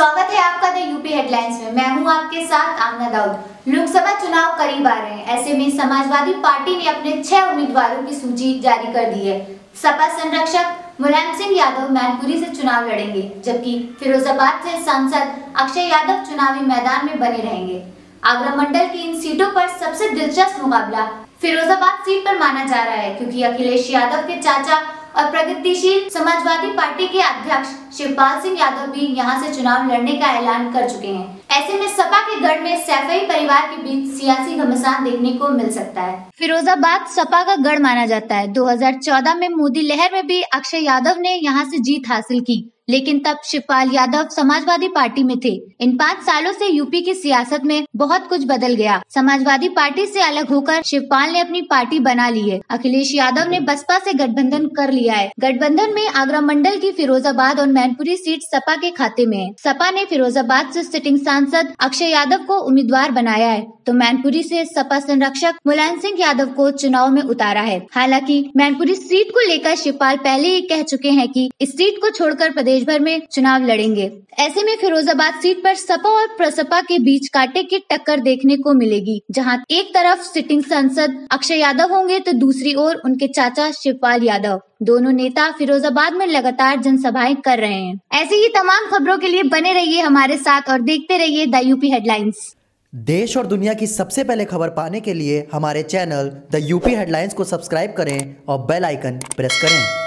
स्वागत है आपका द यूपी हेडलाइंस में। मैं हूँ आपके साथ आमना दाऊद। लोकसभा चुनाव करीब आ रहे हैं। ऐसे में समाजवादी पार्टी ने अपने छह उम्मीदवारों की सूची जारी कर दी है। सपा संरक्षक मुलायम सिंह यादव मैनपुरी से चुनाव लड़ेंगे, जबकि फिरोजाबाद से सांसद अक्षय यादव चुनावी मैदान में बने रहेंगे। आगरा मंडल की इन सीटों पर सबसे दिलचस्प मुकाबला फिरोजाबाद सीट पर माना जा रहा है, क्योंकि अखिलेश यादव के चाचा और प्रगतिशील समाजवादी पार्टी के अध्यक्ष शिवपाल सिंह यादव भी यहाँ से चुनाव लड़ने का ऐलान कर चुके हैं। ऐसे में सपा के गढ़ में सैफई परिवार के बीच सियासी घमासान देखने को मिल सकता है। फिरोजाबाद सपा का गढ़ माना जाता है। 2014 में मोदी लहर में भी अक्षय यादव ने यहाँ से जीत हासिल की। लेकिन तब शिवपाल यादव समाजवादी पार्टी में थे। इन पाँच सालों से यूपी की सियासत में बहुत कुछ बदल गया। समाजवादी पार्टी से अलग होकर शिवपाल ने अपनी पार्टी बना ली है। अखिलेश यादव ने बसपा से गठबंधन कर लिया है। गठबंधन में आगरा मंडल की फिरोजाबाद और मैनपुरी सीट सपा के खाते में है। सपा ने फिरोजाबाद से सिटिंग सांसद अक्षय यादव को उम्मीदवार बनाया है। तो मैनपुरी से सपा संरक्षक मुलायम सिंह यादव को चुनाव में उतारा है। हालाँकि मैनपुरी सीट को लेकर शिवपाल पहले ही कह चुके हैं कि इस सीट को छोड़कर प्रदेश भर में चुनाव लड़ेंगे। ऐसे में फिरोजाबाद सीट पर सपा और प्रसपा के बीच कांटे की टक्कर देखने को मिलेगी, जहाँ एक तरफ़ सिटिंग सांसद अक्षय यादव होंगे तो दूसरी ओर उनके चाचा शिवपाल यादव। दोनों नेता फिरोजाबाद में लगातार जनसभाएँ कर रहे हैं। ऐसी ही तमाम खबरों के लिए बने रहिए हमारे साथ और देखते रहिए द यूपी हेडलाइंस। देश और दुनिया की सबसे पहले खबर पाने के लिए हमारे चैनल द यूपी हेडलाइंस को सब्सक्राइब करें और बेल आइकन प्रेस करें।